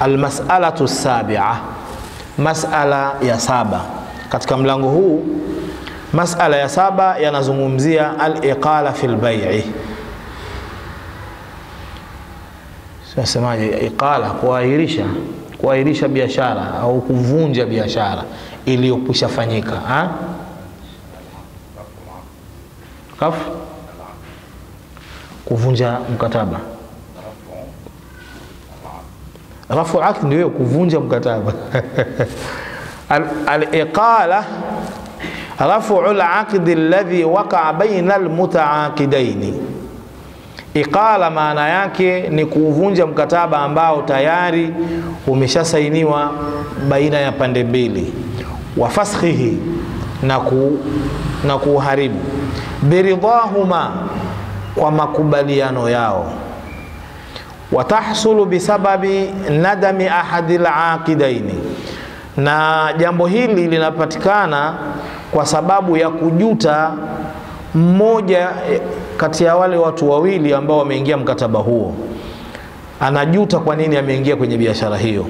Almasalatu sabia, masala ya saba katika mlango huu. Masala ya saba yanazungumzia aliqala fi lbai'i. Nasemaje? Iqala, kuahirisha, kuahirisha biashara au kuvunja biashara iliyokwisha fanyika? Kafu kuvunja mkataba rafu aqd ndio kuvunja mkataba. Al-iqala rafu al-aqd alladhi waqa'a baina al-mutaaqidaini. Iqala maana yake ni kuvunja mkataba ambao tayari umeshasainiwa baina ya pande mbili, wa faskhihi na ku na kuharibu, biridahuma kwa makubaliano yao watahsulu bisababi nadami ahadi laqidaini, na jambo hili linapatikana kwa sababu ya kujuta mmoja kati ya wale watu wawili ambao wameingia mkataba huo, anajuta kwa nini ameingia kwenye biashara hiyo,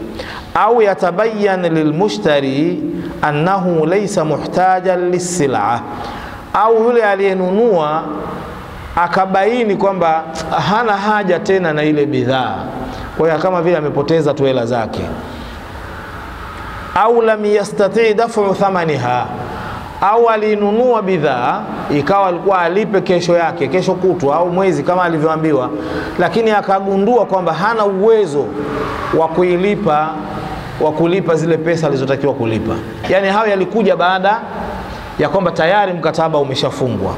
au yatabayan lilmushtari annahu laysa muhtajan lisila, au yule aliyenunua akabaini kwamba hana haja tena na ile bidhaa, kwa hiyo kama vile amepoteza tu hela zake. Au lam yastati dafu thamaniha, au alinunua bidhaa ikawa alikuwa alipe kesho yake, kesho kutwa au mwezi kama alivyoambiwa, lakini akagundua kwamba hana uwezo wa kuilipa wa kulipa zile pesa alizotakiwa kulipa. Yani hayo yalikuja baada ya kwamba tayari mkataba umeshafungwa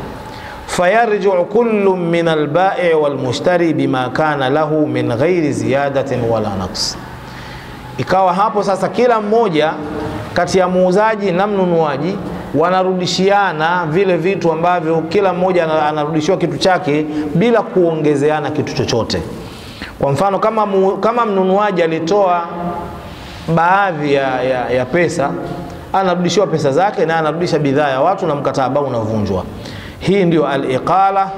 fayarjiu kullu min albai walmushtari bima kana lahu min ghairi ziyadatin wala naqs. Ikawa hapo sasa, kila mmoja kati ya muuzaji na mnunuaji wanarudishiana vile vitu ambavyo kila mmoja anarudishiwa kitu chake bila kuongezeana kitu chochote. Kwa mfano kama, mu, kama mnunuaji alitoa baadhi ya, ya, ya pesa, anarudishiwa pesa zake na anarudisha bidhaa ya watu na mkataba unavunjwa. Hii ndio al-iqala,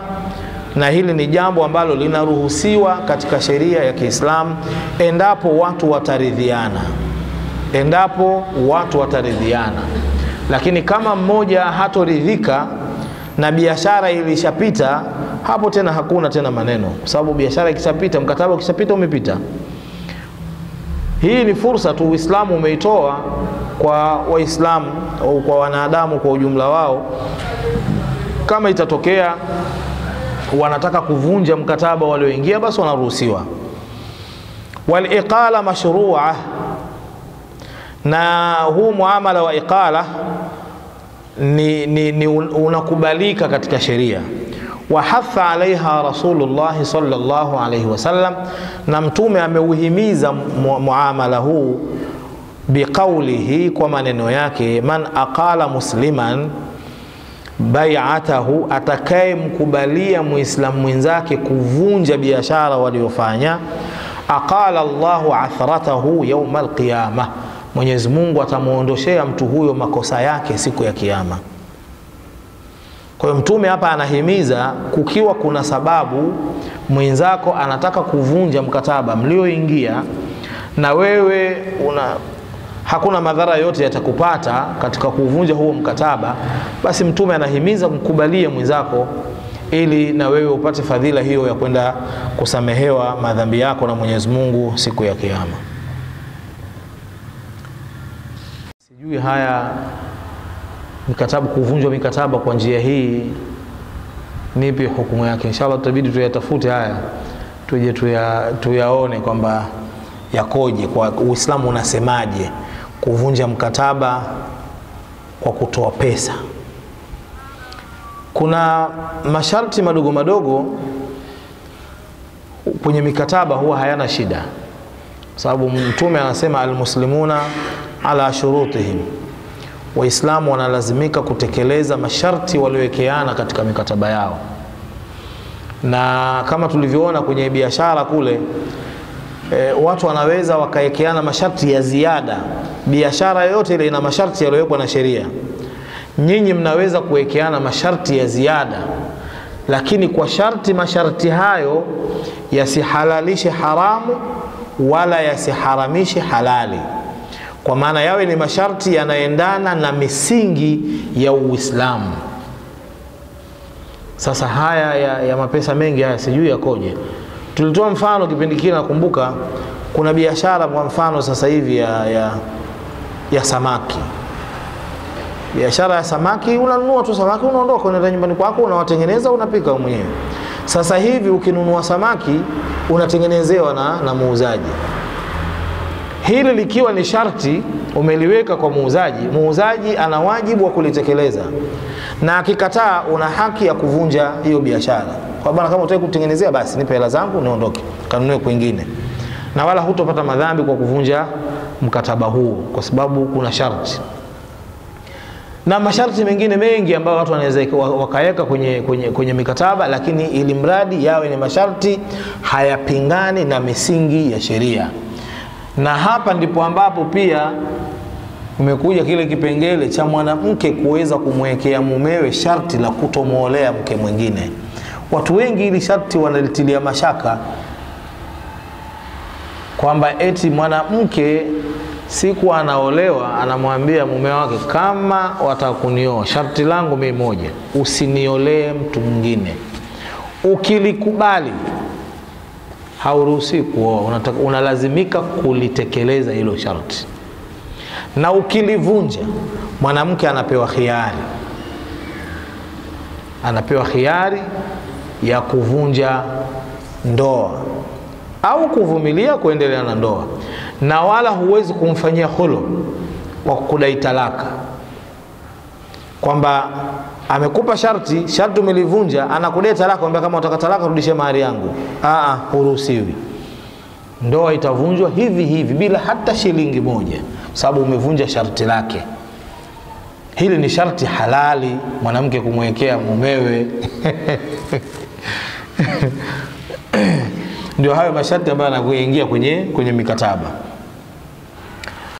na hili ni jambo ambalo linaruhusiwa katika sheria ya Kiislamu endapo watu wataridhiana, endapo watu wataridhiana. Lakini kama mmoja hatoridhika na biashara ilishapita, hapo tena hakuna tena maneno, kwa sababu biashara ikishapita, mkataba ukishapita, umepita. Hii ni fursa tu Uislamu umeitoa kwa Waislamu au kwa wanadamu kwa ujumla wao kama itatokea wanataka kuvunja mkataba walioingia, basi wanaruhusiwa. Waliqala mashrua, na huu muamala wa iqala ni, ni, ni unakubalika katika sheria. Wahatha alaiha Rasulullah sallallahu alaihi wasallam, na Mtume ameuhimiza mu, muamala huu biqaulihi, kwa maneno yake, man aqala musliman baiatahu, atakayemkubalia muislamu mwenzake kuvunja biashara waliofanya, aqala Allahu athratahu yauma alqiyama, Mwenyezi Mungu atamwondoshea mtu huyo makosa yake siku ya Kiyama. Kwa hiyo Mtume hapa anahimiza, kukiwa kuna sababu mwenzako anataka kuvunja mkataba mlioingia, na wewe una hakuna madhara yote yatakupata katika kuvunja huo mkataba, basi Mtume anahimiza mkubalie mwenzako, ili na wewe upate fadhila hiyo ya kwenda kusamehewa madhambi yako na Mwenyezi Mungu siku ya Kiyama. Sijui haya mikataba, kuvunjwa mikataba kwa njia hii, nipi hukumu yake? Inshallah tutabidi tuyatafute haya, tuje tuya, tuyaone kwamba yakoje, kwa Uislamu unasemaje kuvunja mkataba kwa kutoa pesa. Kuna masharti madogo madogo kwenye mikataba huwa hayana shida, sababu Mtume anasema almuslimuna ala shurutihim, Waislamu wanalazimika kutekeleza masharti waliowekeana katika mikataba yao, na kama tulivyoona kwenye biashara kule E, watu wanaweza wakawekeana masharti ya ziada. Biashara yoyote ile ina masharti yaliyowekwa na sheria. Nyinyi mnaweza kuwekeana masharti ya ziada, lakini kwa sharti masharti hayo yasihalalishe haramu wala yasiharamishe halali, kwa maana yawe ni masharti yanaendana na misingi ya Uislamu. Sasa haya ya, ya mapesa mengi haya sijui yakoje. Tulitoa mfano kipindi kile, nakumbuka kuna biashara kwa mfano sasa hivi ya, ya, ya samaki. Biashara ya samaki, unanunua tu samaki, unaondoka, unaenda nyumbani kwako, unawatengeneza, unapika mwenyewe. Sasa hivi ukinunua samaki unatengenezewa na, na muuzaji. Hili likiwa ni sharti umeliweka kwa muuzaji, muuzaji ana wajibu wa kulitekeleza, na akikataa, una haki ya kuvunja hiyo biashara, kwa bwana, kama utaki kutengenezea, basi nipe hela zangu niondoke, kanunue kwingine, na wala hutopata madhambi kwa kuvunja mkataba huu, kwa sababu kuna sharti na masharti mengine mengi ambayo watu wanaweza wakaweka kwenye, kwenye, kwenye mikataba, lakini ili mradi yawe ni masharti hayapingani na misingi ya sheria. Na hapa ndipo ambapo pia umekuja kile kipengele cha mwanamke kuweza kumwekea mumewe sharti la kutomwolea mke mwingine. Watu wengi ili sharti wanalitilia mashaka kwamba eti mwanamke siku anaolewa anamwambia mume wake, kama watakunioa, sharti langu mimi moja, usiniolee mtu mwingine. Ukilikubali hauruhusi kuoa, unalazimika kulitekeleza hilo sharti, na ukilivunja, mwanamke anapewa khiari, anapewa khiari ya kuvunja ndoa au kuvumilia kuendelea na ndoa na wala huwezi kumfanyia hulu kwa kudai talaka, kwamba amekupa sharti, sharti umelivunja, anakudai talaka, kwamba kama utaka talaka rudishe mahari yangu. Aa, huruhusiwi. Ndoa itavunjwa hivi hivi bila hata shilingi moja, sababu umevunja sharti lake. Hili ni sharti halali mwanamke kumwekea mumewe ndio hayo masharti ambayo anakuingia kwenye, kwenye mikataba.